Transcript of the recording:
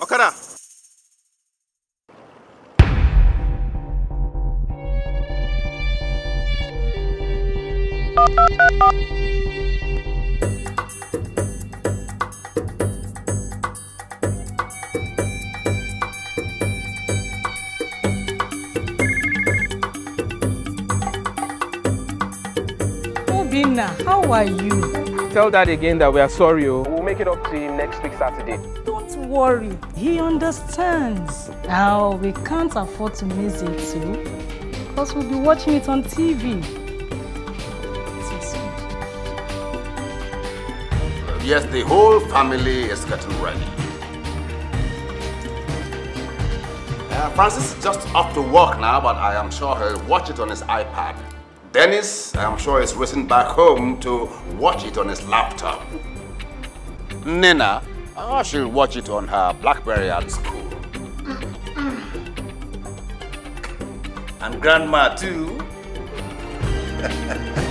わからん Oh, Bina, How are you? Tell dad again that we are sorry. Oh. We'll make it up to him next week Saturday. Don't worry, he understands. Now, we can't afford to miss it too, because we'll be watching it on TV. Yes, the whole family is getting ready. Uh, Francis is just off to work now, but I am sure he'll watch it on his iPad. Dennis, I am sure, is racing back home to watch it on his laptop. Nina, oh, she'll watch it on her Blackberry at school. And grandma too.